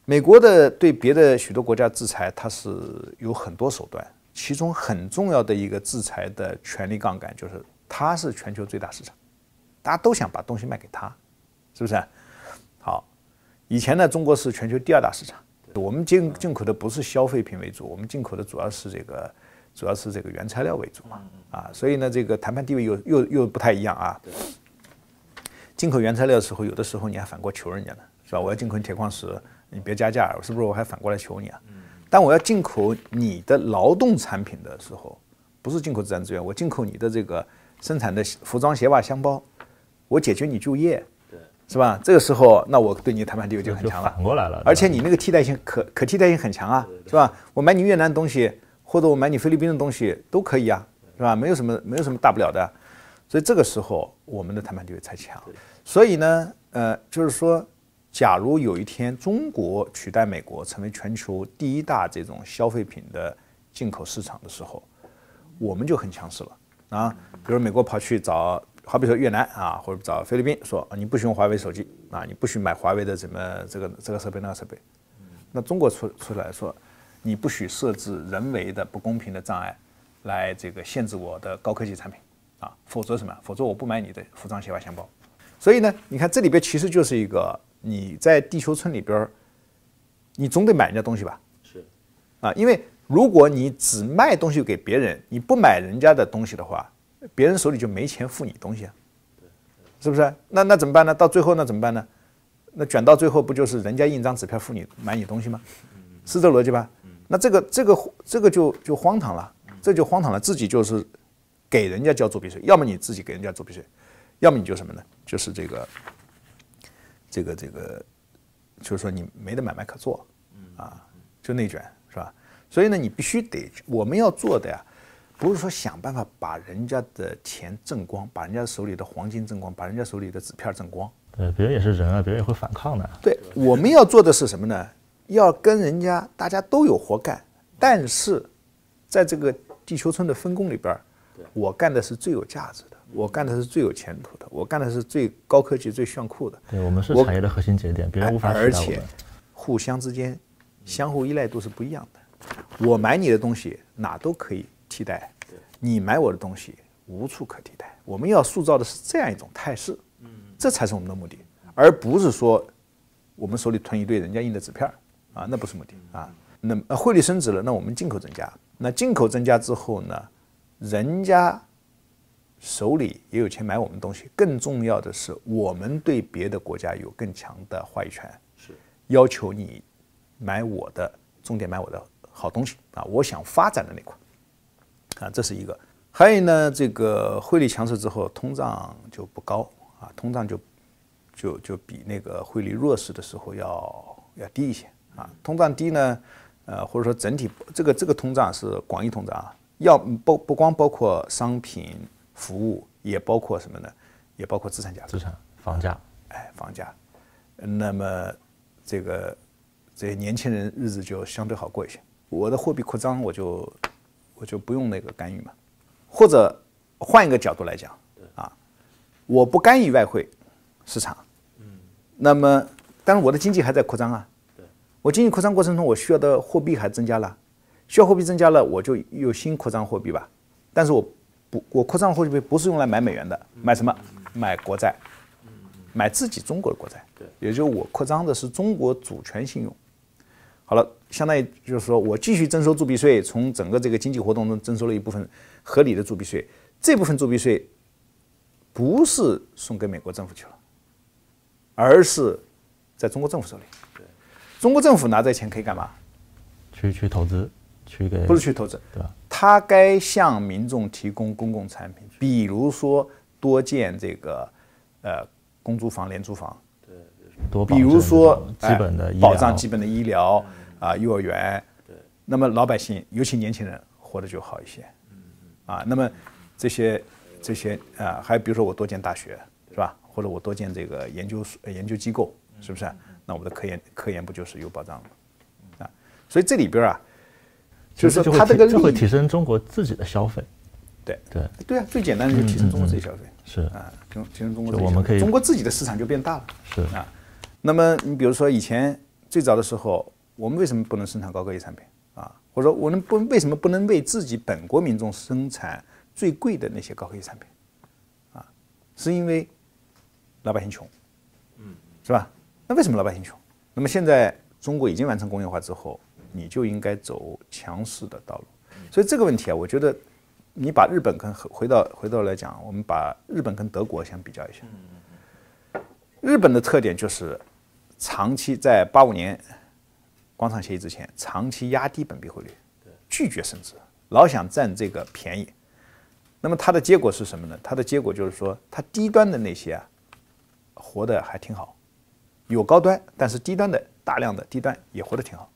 美国的对别的许多国家制裁，它是有很多手段，其中很重要的一个制裁的权力杠杆就是它是全球最大市场，大家都想把东西卖给他，是不是？好，以前呢，中国是全球第二大市场，我们进进口的不是消费品为主，我们进口的主要是这个主要是这个原材料为主嘛，啊，所以呢，这个谈判地位又又又不太一样啊。进口原材料的时候，有的时候你还反过求人家呢，是吧？我要进口铁矿石，你别加价，是不是？我还反过来求你啊？但我要进口你的劳动产品的时候，不是进口自然资源，我进口你的这个生产的服装、鞋袜、箱包，我解决你就业，对，是吧？这个时候，那我对你谈判地位就很强了。反过来了，而且你那个替代性可可替代性很强啊，是吧？我买你越南的东西，或者我买你菲律宾的东西都可以啊，是吧？没有什么没有什么大不了的。所以这个时候，我们的谈判地位才强。所以呢，呃，就是说，假如有一天中国取代美国成为全球第一大这种消费品的进口市场的时候，我们就很强势了啊。比如美国跑去找，好比说越南啊，或者找菲律宾，说你不许用华为手机啊，你不许买华为的什么这个这个设备那个设备。那中国出出来说，你不许设置人为的不公平的障碍，来这个限制我的高科技产品啊，否则什么？否则我不买你的服装、鞋袜、箱包。所以呢，你看这里边其实就是一个你在地球村里边，你总得买人家东西吧？是，啊，因为如果你只卖东西给别人，你不买人家的东西的话，别人手里就没钱付你东西啊，是不是？那那怎么办呢？到最后那怎么办呢？那卷到最后不就是人家印张纸票付你买你东西吗？是这逻辑吧？那这个这个这个就就荒唐了，这就荒唐了，自己就是给人家交作弊税，要么你自己给人家作弊税。要么你就什么呢？就是这个，这个这个，就是说你没得买卖可做，啊，就内卷是吧？所以呢，你必须得，我们要做的呀，不是说想办法把人家的钱挣光，把人家手里的黄金挣光，把人家手里的纸片挣光。对，别人也是人啊，别人也会反抗的。对，我们要做的是什么呢？要跟人家大家都有活干，但是在这个地球村的分工里边，我干的是最有价值的。我干的是最有前途的，我干的是最高科技、最炫酷的。对我们是产业的核心节点，别人无法而且，互相之间相互依赖度是不一样的。我买你的东西哪都可以替代，你买我的东西无处可替代。我们要塑造的是这样一种态势，这才是我们的目的，而不是说我们手里囤一堆人家印的纸片儿啊，那不是目的啊。那汇率升值了，那我们进口增加，那进口增加之后呢，人家。手里也有钱买我们东西，更重要的是，我们对别的国家有更强的话语权，是要求你买我的，重点买我的好东西啊！我想发展的那块啊，这是一个。还有呢，这个汇率强势之后，通胀就不高啊，通胀就就就比那个汇率弱势的时候要要低一些啊。通胀低呢，呃，或者说整体这个这个通胀是广义通胀啊，要不不光包括商品。服务也包括什么呢？也包括资产价格、资产、房价，哎，房价。那么这个这些年轻人日子就相对好过一些。我的货币扩张，我就我就不用那个干预嘛。或者换一个角度来讲，啊，我不干预外汇市场，嗯，那么但是我的经济还在扩张啊，对，我经济扩张过程中，我需要的货币还增加了，需要货币增加了，我就又新扩张货币吧，但是我。不，我扩张货币不是用来买美元的，买什么？买国债，买自己中国的国债。对，也就是我扩张的是中国主权信用。好了，相当于就是说我继续征收铸币税，从整个这个经济活动中征收了一部分合理的铸币税。这部分铸币税不是送给美国政府去了，而是在中国政府手里。对，中国政府拿这钱可以干嘛？去去投资，去给不是去投资，对吧？他该向民众提供公共产品，比如说多建这个呃公租房、廉租房，对，多比如说基本的保障基本的医疗啊，幼儿园，对，那么老百姓，尤其年轻人活得就好一些，啊，那么这些这些啊，还比如说我多建大学是吧，或者我多建这个研究研究机构，是不是？那我们的科研科研不就是有保障吗？啊，所以这里边啊。就是说它这个就会提升中国自己的消费，对对对啊，最简单的就提升中国自己消费是啊，提提升中国我们可以中国自己的市场就变大了是啊。那么你比如说以前最早的时候，我们为什么不能生产高科技产品啊？或者说我们不为什么不能为自己本国民众生产最贵的那些高科技产品啊？是因为老百姓穷，嗯，是吧？那为什么老百姓穷？那么现在中国已经完成工业化之后。你就应该走强势的道路，所以这个问题啊，我觉得你把日本跟回到回到来讲，我们把日本跟德国相比较一下，日本的特点就是长期在八五年广场协议之前，长期压低本币汇率，拒绝升值，老想占这个便宜。那么它的结果是什么呢？它的结果就是说，它低端的那些啊，活得还挺好，有高端，但是低端的大量的低端也活得挺好。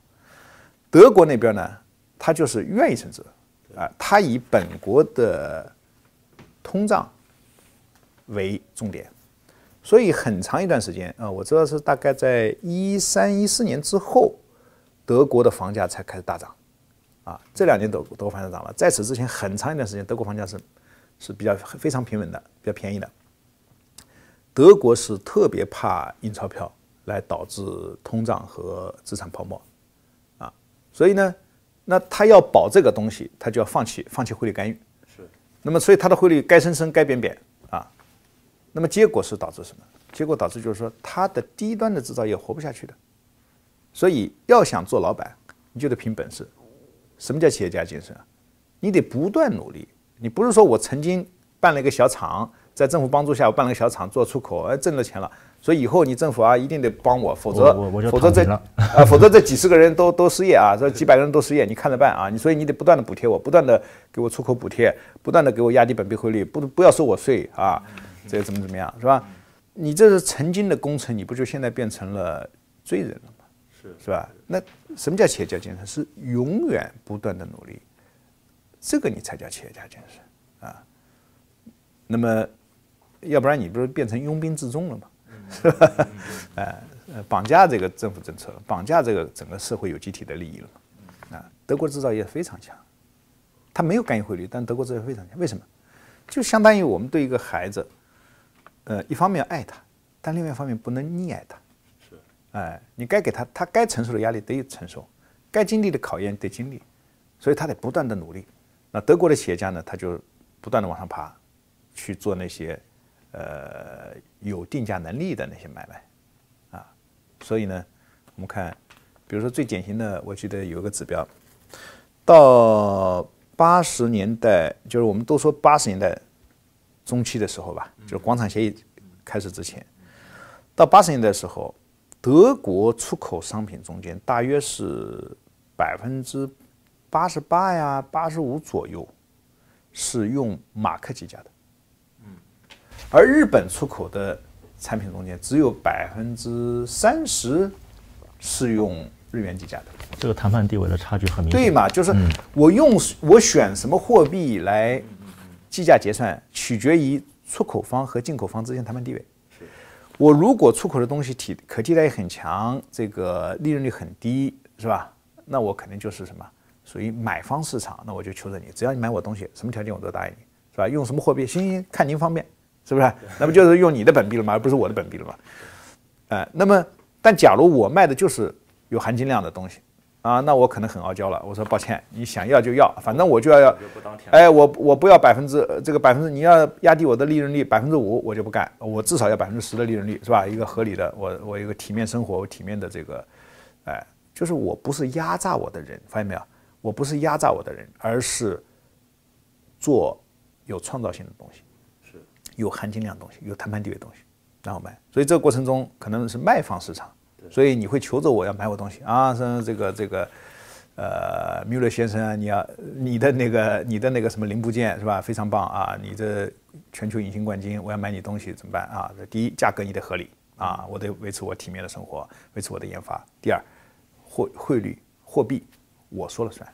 德国那边呢，他就是愿意升值，啊，他以本国的通胀为重点，所以很长一段时间啊，我知道是大概在一三一四年之后，德国的房价才开始大涨。啊，这两年德德国房价涨了，在此之前很长一段时间，德国房价是是比较非常平稳的，比较便宜的。德国是特别怕印钞票来导致通胀和资产泡沫，所以呢，那他要保这个东西，他就要放弃放弃汇率干预。是。那么，所以他的汇率该升升该贬贬啊。那么结果是导致什么？结果导致就是说，他的低端的制造业活不下去的。所以要想做老板，你就得凭本事。什么叫企业家精神啊？你得不断努力。你不是说我曾经办了一个小厂，在政府帮助下，我办了个小厂做出口，哎，挣了钱了，所以以后你政府啊一定得帮我，否则否则这啊，否则这几十个人都都失业啊，这几百个人都失业，你看着办啊。你所以你得不断的补贴我，不断的给我出口补贴，不断的给我压低本币汇率，不不要收我税啊，这怎么怎么样是吧？你这是曾经的功臣，你不就现在变成了罪人了吗？是吧？那什么叫企业家精神？是永远不断的努力，这个你才叫企业家精神啊。那么，要不然你不是变成拥兵自重了吗？是 吧？哎，绑架这个政府政策，绑架这个整个社会有集体的利益了嘛？啊，德国制造业非常强，它没有干预汇率，但德国制造业非常强。为什么？就相当于我们对一个孩子，呃，一方面爱他，但另外一方面不能溺爱他。是哎，你该给他，他该承受的压力得承受，该经历的考验得经历，所以他得不断的努力。那德国的企业家呢，他就不断的往上爬，去做那些呃有定价能力的那些买卖，啊，所以呢，我们看，比如说最典型的，我记得有一个指标，到八十年代，就是我们都说八十年代中期的时候吧，就是广场协议开始之前，到八十年代的时候。德国出口商品中间大约是百分之八十八呀，八十五左右是用马克计价的，而日本出口的产品中间只有百分之三十是用日元计价的。这个谈判地位的差距很明显。对嘛？就是我用我选什么货币来计价结算，取决于出口方和进口方之间谈判地位。我如果出口的东西替可替代很强，这个利润率很低，是吧？那我肯定就是什么，属于买方市场。那我就求着你，只要你买我东西，什么条件我都答应你，是吧？用什么货币，行行，看您方便，是不是？那不就是用你的本币了吗？而不是我的本币了吗？哎，那么，但假如我卖的就是有含金量的东西。啊，那我可能很傲娇了。我说抱歉，你想要就要，反正我就要要。哎，我我不要百分之这个百分之，你要压低我的利润率百分之五，我就不干。我至少要百分之十的利润率，是吧？一个合理的，我我一个体面生活，我体面的这个，哎，就是我不是压榨我的人，发现没有？我不是压榨我的人，而是做有创造性的东西，是有含金量的东西，有谈判地位的东西，然后卖。所以这个过程中可能是卖方市场。所以你会求着我要买我东西啊？是这个这个，呃，米勒先生啊，你要你的那个你的那个什么零部件是吧？非常棒啊！你这全球隐形冠军，我要买你东西怎么办啊？这第一，价格你得合理啊，我得维持我体面的生活，维持我的研发。第二，汇汇率货币我说了算，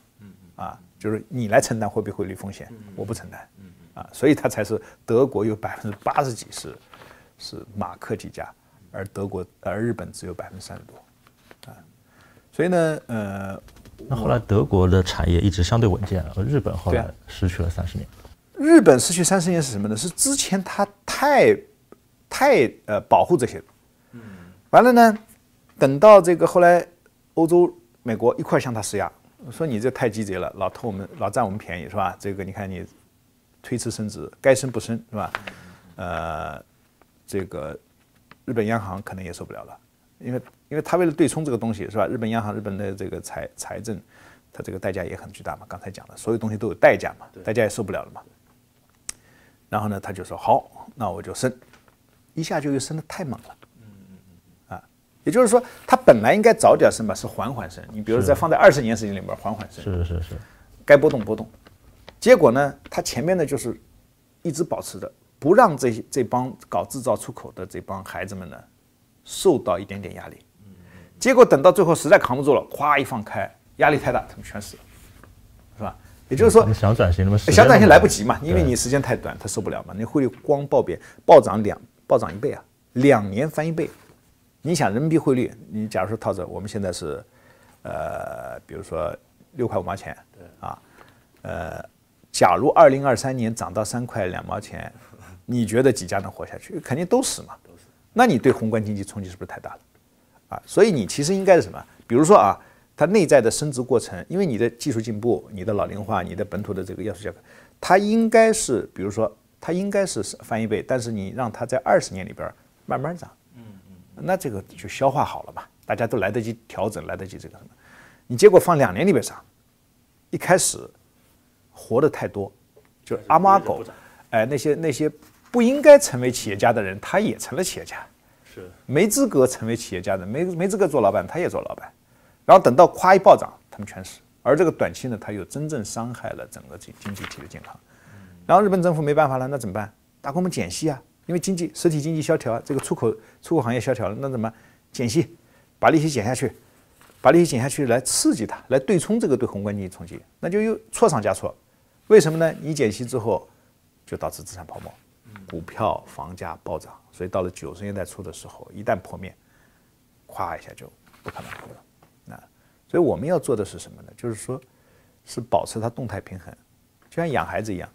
啊，就是你来承担货币汇率风险，我不承担，啊，所以它才是德国有百分之八十几是是马克几家。而德国，而日本只有百分之三十多，啊，所以呢，呃，那后来德国的产业一直相对稳健，而日本后来失去了三十年。日本失去三十年是什么呢？是之前他太，太呃保护这些，嗯，完了呢，等到这个后来欧洲、美国一块向他施压，说你这太鸡贼了，老偷我们，老占我们便宜是吧？这个你看你推迟升值，该升不升是吧？呃，这个。日本央行可能也受不了了，因为因为他为了对冲这个东西是吧？日本央行日本的这个财财政，它这个代价也很巨大嘛。刚才讲了，所有东西都有代价嘛，代价也受不了了嘛。然后呢，他就说好，那我就升，一下就又升得太猛了，也就是说，它本来应该早点升吧，是缓缓升。你比如说在放在二十年时间里面缓缓升，是是是，该波动波动。结果呢，他前面呢就是一直保持着，不让这这帮搞制造出口的这帮孩子们呢受到一点点压力。结果等到最后实在扛不住了，咵一放开，压力太大，他们全死了，是吧？也就是说，想转型，那么想转型来不及嘛，因为你时间太短，他受不了嘛。你汇率光暴贬，暴涨两暴涨一倍啊，两年翻一倍。你想人民币汇率，你假如说套着我们现在是，呃，比如说六块五毛钱，对啊，呃，假如二零二三年涨到三块两毛钱，你觉得几家能活下去？肯定都死嘛。那你对宏观经济冲击是不是太大了？啊，所以你其实应该是什么？比如说啊，它内在的升值过程，因为你的技术进步、你的老龄化、你的本土的这个要素价格，它应该是，比如说它应该是翻一倍，但是你让它在二十年里边慢慢涨，嗯嗯，那这个就消化好了嘛，大家都来得及调整，来得及这个什么，你结果放两年里边涨，一开始活得太多，就阿猫阿狗，哎，那些那些不应该成为企业家的人，他也成了企业家。是没资格成为企业家的，没没资格做老板，他也做老板，然后等到夸一暴涨，他们全死。而这个短期呢，它又真正伤害了整个经经济体的健康。然后日本政府没办法了，那怎么办？大规模减息啊，因为经济实体经济萧条啊，这个出口出口行业萧条了，那怎么减息？把利息减下去，把利息减下去来刺激它，来对冲这个对宏观经济冲击，那就又错上加错。为什么呢？你减息之后，就导致资产泡沫，股票、房价暴涨。所以到了九十年代初的时候，一旦破灭，咵一下就不可能了。那所以我们要做的是什么呢？就是说，是保持它动态平衡，就像养孩子一样，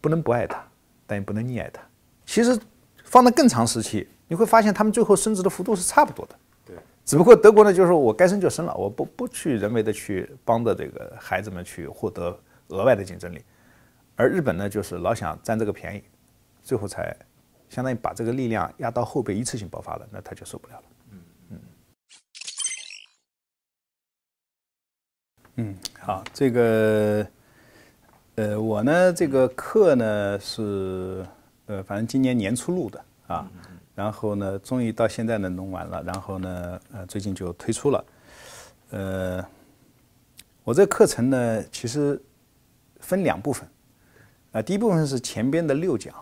不能不爱他，但也不能溺爱他。其实放到更长时期，你会发现他们最后升值的幅度是差不多的。对。只不过德国呢，就是说我该生就生了，我不不去人为的去帮着这个孩子们去获得额外的竞争力，而日本呢，就是老想占这个便宜，最后才。相当于把这个力量压到后背，一次性爆发了，那他就受不了了。嗯嗯嗯，好，这个呃，我呢这个课呢是呃，反正今年年初录的啊，然后呢，终于到现在呢弄完了，然后呢，呃，最近就推出了。呃，我这课程呢其实分两部分，啊，第一部分是前边的六讲。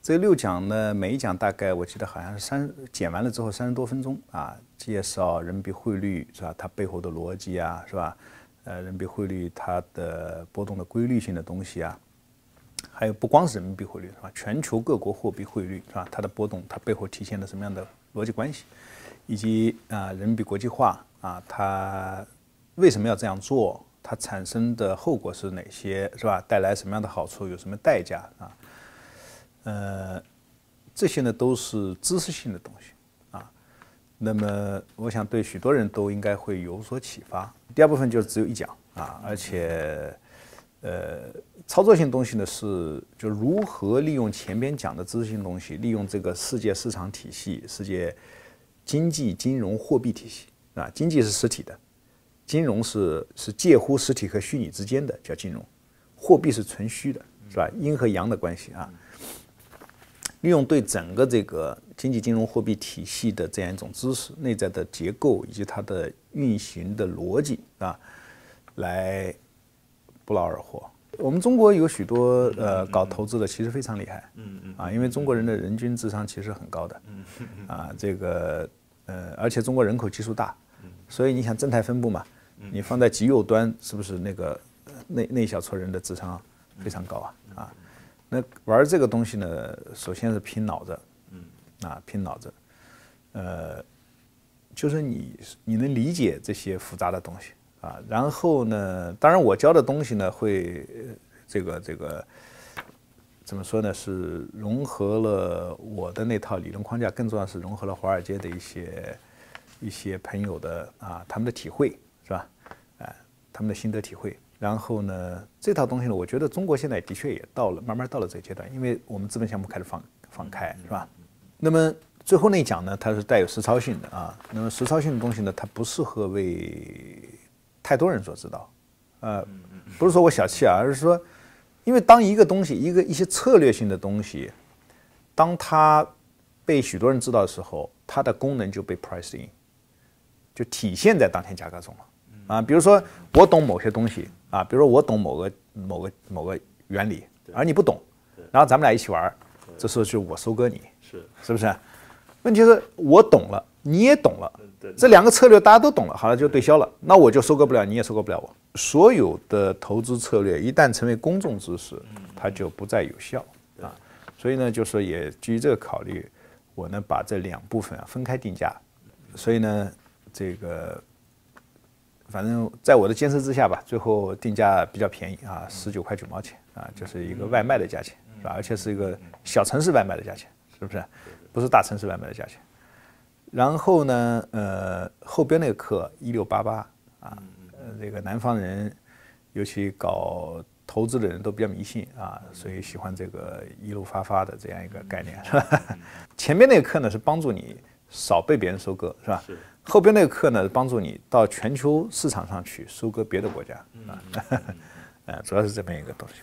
这六讲呢，每一讲大概我记得好像是三剪完了之后三十多分钟啊，介绍人民币汇率是吧？它背后的逻辑啊，是吧？呃，人民币汇率它的波动的规律性的东西啊，还有不光是人民币汇率是吧？全球各国货币汇率是吧？它的波动它背后体现了什么样的逻辑关系，以及啊人民币国际化啊，它为什么要这样做？它产生的后果是哪些是吧？带来什么样的好处？有什么代价啊？呃，这些呢都是知识性的东西啊。那么，我想对许多人都应该会有所启发。第二部分就是只有一讲啊，而且，呃，操作性东西呢是就如何利用前边讲的知识性东西，利用这个世界市场体系、世界经济、金融、货币体系啊。经济是实体的，金融是是介乎实体和虚拟之间的，叫金融；货币是纯虚的，是吧？阴和阳的关系啊。利用对整个这个经济金融货币体系的这样一种知识、内在的结构以及它的运行的逻辑啊，来不劳而获。我们中国有许多呃搞投资的，其实非常厉害，嗯嗯啊，因为中国人的人均智商其实很高的，嗯啊，这个呃，而且中国人口基数大，所以你想正态分布嘛，你放在极右端，是不是那个那那一小撮人的智商非常高啊？啊？那玩这个东西呢，首先是拼脑子，嗯，啊，拼脑子，呃，就是你你能理解这些复杂的东西啊，然后呢，当然我教的东西呢，会这个这个怎么说呢？是融合了我的那套理论框架，更重要是融合了华尔街的一些一些朋友的啊他们的体会，是吧？哎，他们的心得体会。然后呢，这套东西呢，我觉得中国现在的确也到了，慢慢到了这个阶段，因为我们资本项目开始放放开，是吧？那么最后那一讲呢，它是带有实操性的啊。那么实操性的东西呢，它不适合为太多人所知道，呃，不是说我小气啊，而是说，因为当一个东西，一个一些策略性的东西，当它被许多人知道的时候，它的功能就被 priced in，就体现在当天价格中了。啊，比如说我懂某些东西啊，比如说我懂某个某个某个原理，而你不懂，然后咱们俩一起玩儿，这时候就我收割你，是。是不是？问题是我懂了，你也懂了，这两个策略大家都懂了，好了就对消了，那我就收割不了，你也收割不了我。所有的投资策略一旦成为公众知识，它就不再有效啊。所以呢，就是也基于这个考虑，我呢把这两部分啊分开定价。所以呢，这个反正在我的坚持之下吧，最后定价比较便宜啊，十九块九毛钱啊，就是一个外卖的价钱，是吧？而且是一个小城市外卖的价钱，是不是？不是大城市外卖的价钱。然后呢，呃，后边那个课一六八八啊，呃，这个南方人，尤其搞投资的人都比较迷信啊，所以喜欢这个一路发发的这样一个概念，是吧？前面那个课呢是帮助你少被别人收割，是吧？是。后边那个课呢，帮助你到全球市场上去收割别的国家啊，呃，主要是这么一个东西。